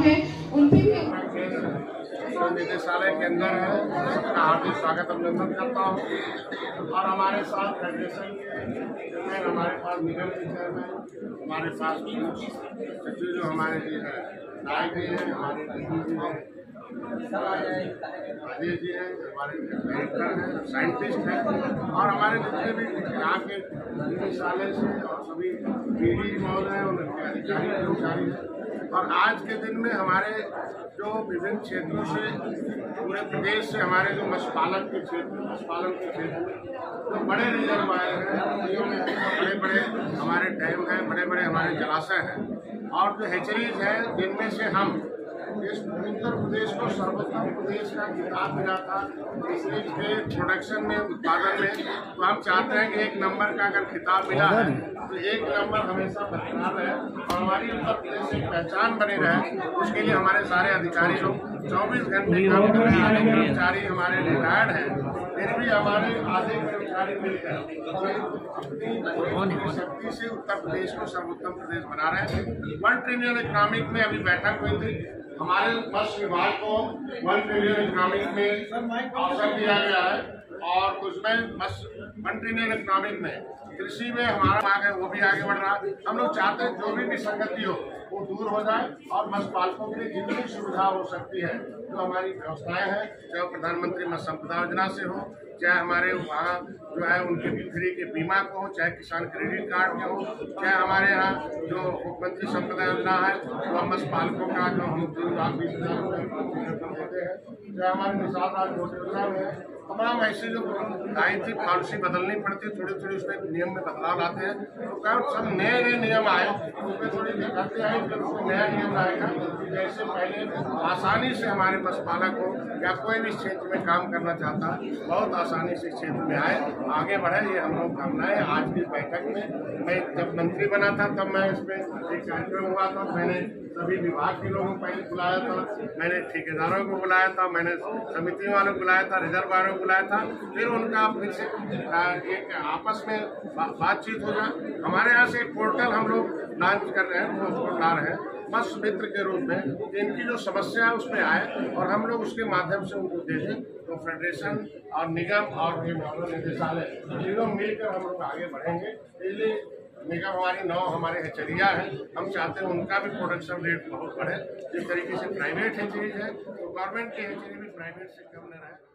है। उन पे भी जो निदेशालय के अंदर है। सबका हार्दिक स्वागत अभिनंदन करता हूँ। और हमारे साथ फेडरेशन के चेयरमैन हमारे पास निगम के चेयरमैन हमारे साथ सचिव जो हमारे जी हैं नायक जी हैं, हमारे जी हैं। राजेश जी हैं, हमारे डायरेक्टर हैं साइंटिस्ट हैं। और हमारे जितने भी यहाँ के निदेशालय से और सभी पीढ़ी महोदय हैं, उनके अधिकारी कर्मचारी हैं। और आज के दिन में हमारे जो विभिन्न क्षेत्रों से पूरे प्रदेश से हमारे जो मछपालक के क्षेत्र, मछपालन के क्षेत्र जो बड़े रिज़र्व आए हैं नदियों बड़े बड़े हमारे डैम हैं, बड़े बड़े हमारे जलाशय हैं। और जो हेचरीज हैं, जिनमें से हम उत्तर प्रदेश को सर्वोत्तम प्रदेश का खिताब मिला था। इसलिए के प्रोडक्शन में उत्पादन में तो हम चाहते हैं कि एक नंबर का अगर खिताब मिला है तो एक नंबर हमेशा बरकरार रहे और हमारी उत्तर प्रदेश की पहचान बनी रहे। उसके लिए हमारे सारे अधिकारी लोग 24 घंटे काम कर रहे हैं। आधे कर्मचारी हमारे रिटायर्ड हैं। फिर भी हमारे आधे कर्मचारी मिलकर अपनी शक्ति से उत्तर प्रदेश को सर्वोत्तम प्रदेश बना रहे हैं। वन ट्रिलियन इकोनॉमिक में अभी बैठक हुई थी। हमारे मत्स्य विभाग को वन ट्रिलियन इकोनॉमिक में अवसर दिया गया है और उसमें मत्स्य वन ट्रिलियन इकोनॉमिक में। कृषि में हमारा भाग है वो भी आगे बढ़ रहा है। हम लोग चाहते हैं जो भी विसंगति हो वो दूर हो जाए और मत्स्य पालकों के लिए जितनी सुविधा हो सकती है, जो हमारी व्यवस्थाएँ हैं, चाहे प्रधानमंत्री मत्स्य संपदा योजना से हो, चाहे हमारे वहाँ जो है उनके फ्री के बीमा को हो, चाहे किसान क्रेडिट कार्ड के हो, चाहे हमारे यहाँ जो मुख्यमंत्री संपदा योजना है जो हम मत्स्य पालकों का जो हम तीन लाख बीस हज़ार रुपये देते हैं। चाहे हमारे निषाद राज योजना में तमाम ऐसी जो आई थी पॉलिसी बदलनी पड़ती है थोड़ी थोड़ी उसमें नियम में बदलाव लाते हैं। तो क्या सब नए नए नियम आए? उसमें थोड़ी आई, फिर उसमें नया नियम आएगा जैसे पहले आसानी से हमारे पशुपालक हो, या कोई भी क्षेत्र में काम करना चाहता, बहुत आसानी से क्षेत्र में आए, आगे बढ़े, ये हम लोग कामना है। आज की बैठक में मैं जब मंत्री बना था, तब मैं इसमें एक कार्यक्रम हुआ था, मैंने सभी विभाग के लोगों को पहले बुलाया था, मैंने ठेकेदारों को बुलाया था, मैंने समिति वालों को बुलाया था, रिज़र्व वालों बुलाया था, फिर उनका फिर से एक आपस में बातचीत होगा हमारे यहाँ से एक पोर्टल हम लोग लॉन्च कर रहे हैं, उसको ला रहे हैं मत्स्य मित्र के रूप में। इनकी जो समस्या है उसमें आए और हम लोग उसके माध्यम से उनको दे दें। तो फेडरेशन और निगम और निदेशालय, तीनों मिलकर हम लोग आगे बढ़ेंगे। इसलिए निगम हमारी नौ हमारे हेचरिया है। हम चाहते हैं उनका भी प्रोडक्शन रेट बहुत बढ़े। जिस तरीके से प्राइवेट हेचरी है तो गवर्नमेंट की हेचरी भी प्राइवेट से कम न रहे।